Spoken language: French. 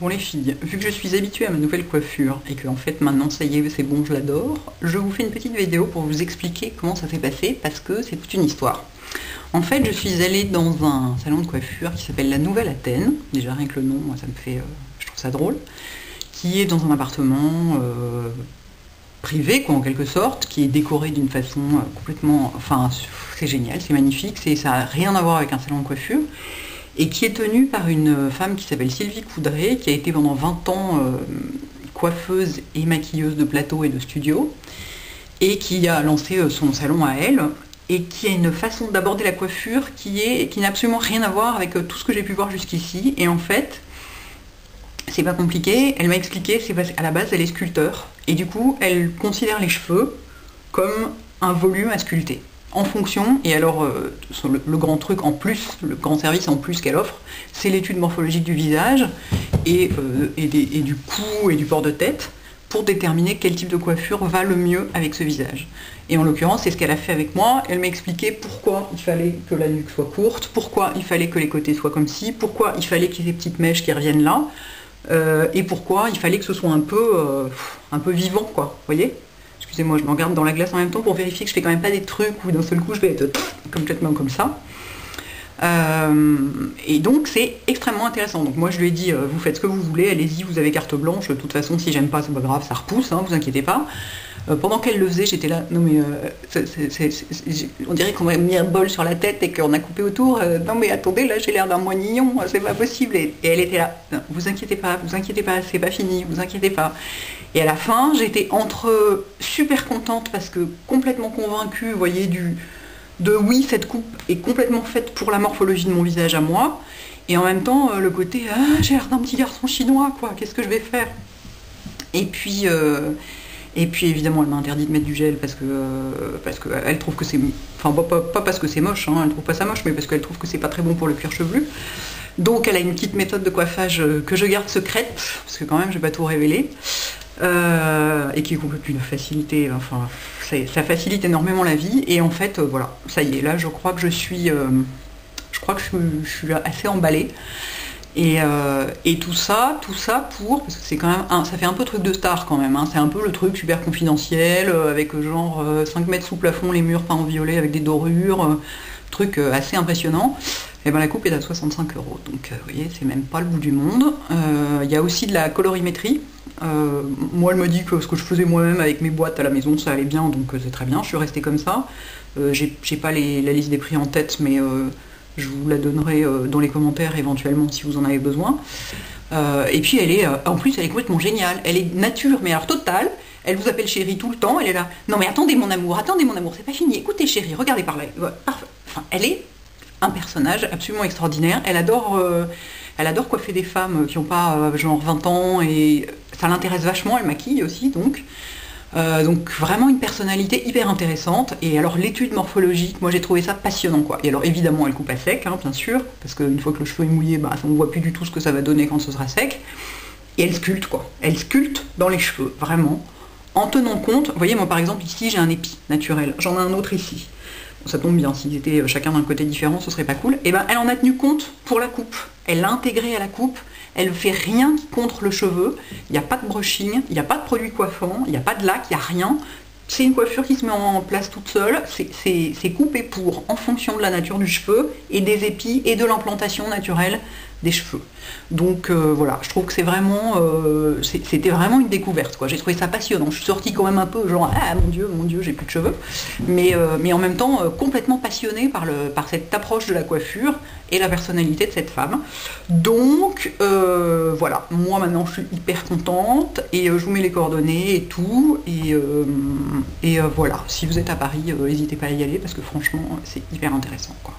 Bon les filles, vu que je suis habituée à ma nouvelle coiffure et que fait maintenant ça y est, c'est bon, je l'adore, je vous fais une petite vidéo pour vous expliquer comment ça s'est passé parce que c'est toute une histoire. En fait, je suis allée dans un salon de coiffure qui s'appelle la Nouvelle Athènes. Déjà rien que le nom, moi ça me fait, euh, je trouve ça drôle. Qui est dans un appartement euh, privé, quoi, en quelque sorte, qui est décoré d'une façon euh, complètement, enfin, c'est génial, c'est magnifique, ça n'a rien à voir avec un salon de coiffure et qui est tenue par une femme qui s'appelle Sylvie Coudray, qui a été pendant 20 ans euh, coiffeuse et maquilleuse de plateau et de studio, et qui a lancé euh, son salon à elle, et qui a une façon d'aborder la coiffure qui qui n'a absolument rien à voir avec euh, tout ce que j'ai pu voir jusqu'ici. Et en fait, c'est pas compliqué. Elle m'a expliqué, c'est qu'à la base, elle est sculpteur, et du coup, elle considère les cheveux comme un volume à sculpter en fonction, et alors euh, le, grand truc en plus, le grand service en plus qu'elle offre, c'est l'étude morphologique du visage et, euh, et, du cou et du port de tête pour déterminer quel type de coiffure va le mieux avec ce visage. Et en l'occurrence, c'est ce qu'elle a fait avec moi. Elle m'a expliqué pourquoi il fallait que la nuque soit courte, pourquoi il fallait que les côtés soient comme ci, pourquoi il fallait qu'il y ait des petites mèches qui reviennent là, euh, et pourquoi il fallait que ce soit un peu, un peu vivant, quoi. Voyez? Excusez-moi, je me regarde dans la glace en même temps pour vérifier que je fais quand même pas des trucs où d'un seul coup je vais être complètement comme ça. Euh, et donc c'est extrêmement intéressant. Donc moi je lui ai dit, euh, vous faites ce que vous voulez, allez-y, vous avez carte blanche, de toute façon si j'aime pas c'est pas grave, ça repousse, hein, vous inquiétez pas. Euh, pendant qu'elle le faisait, j'étais là, non mais on dirait qu'on m'a mis un bol sur la tête et qu'on a coupé autour. non mais attendez, là j'ai l'air d'un moignillon, c'est pas possible. Et, elle était là, vous inquiétez pas, vous inquiétez pas, c'est pas fini, vous inquiétez pas. Et à la fin, j'étais entre super contente parce que complètement convaincue, vous voyez, du, de oui, cette coupe est complètement faite pour la morphologie de mon visage à moi, et en même temps, euh, le côté ah, j'ai l'air d'un petit garçon chinois, quoi, qu'est-ce que je vais faire? Et puis. Euh, et puis évidemment, elle m'a interdit de mettre du gel parce que euh, parce qu'elle trouve que c'est, enfin pas, parce que c'est moche, hein, elle trouve pas ça moche, mais parce qu'elle trouve que c'est pas très bon pour le cuir chevelu. Donc elle a une petite méthode de coiffage que je garde secrète parce que quand même je vais pas tout révéler. Euh, et qui est complètement une facilité, enfin, ça facilite énormément la vie. Et en fait, euh, voilà, ça y est, là, je crois que je suis, euh, je crois que je, suis assez emballée. Et, tout ça, tout ça pour, parce que c'est quand même, ça fait un peu truc de star quand même, hein. c'est un peu le truc super confidentiel, avec genre 5 mètres sous plafond, les murs peints en violet avec des dorures, truc assez impressionnant. Et ben la coupe est à 65 euros, donc vous voyez, c'est même pas le bout du monde. Il y a aussi de la colorimétrie, euh, moi, elle me dit que ce que je faisais moi-même avec mes boîtes à la maison, ça allait bien, donc euh, c'est très bien. Je suis restée comme ça. Euh, j'ai pas la liste des prix en tête, mais je vous la donnerai dans les commentaires éventuellement si vous en avez besoin. et puis, elle est, en plus, elle est complètement géniale. Elle est nature, mais alors totale. Elle vous appelle chérie tout le temps. Elle est là. Non, mais attendez, mon amour, attendez, mon amour, c'est pas fini. Écoutez, chérie, regardez par là. Elle est un personnage absolument extraordinaire. Elle adore, elle adore coiffer des femmes qui n'ont pas genre 20 ans et ça l'intéresse vachement, elle maquille aussi, donc. Euh, donc vraiment une personnalité hyper intéressante. Et alors l'étude morphologique, moi j'ai trouvé ça passionnant quoi. Et alors évidemment elle coupe à sec, hein, bien sûr, parce qu'une fois que le cheveu est mouillé, bah, on ne voit plus du tout ce que ça va donner quand ce sera sec. Et elle sculpte quoi. Elle sculpte dans les cheveux, vraiment. En tenant compte, vous voyez moi par exemple ici j'ai un épi naturel, j'en ai un autre ici. Ça tombe bien, s'ils étaient chacun d'un côté différent, ce serait pas cool. Et eh ben elle en a tenu compte pour la coupe. Elle l'a intégré à la coupe elle ne fait rien contre le cheveu, il n'y a pas de brushing, il n'y a pas de produit coiffant, il n'y a pas de lac, il n'y a rien. C'est une coiffure qui se met en place toute seule, c'est coupé pour en fonction de la nature du cheveu et des épis et de l'implantation naturelle des cheveux. Donc euh, voilà, je trouve que c'est vraiment, euh, c'était vraiment une découverte. J'ai trouvé ça passionnant. Je suis sortie quand même un peu genre ah mon dieu, mon dieu, j'ai plus de cheveux, mais, euh, mais en même temps complètement passionnée par, le, par cette approche de la coiffure et la personnalité de cette femme. Donc voilà, moi maintenant je suis hyper contente et je vous mets les coordonnées et tout et, et voilà. Si vous êtes à Paris, n'hésitez pas à y aller parce que franchement c'est hyper intéressant quoi.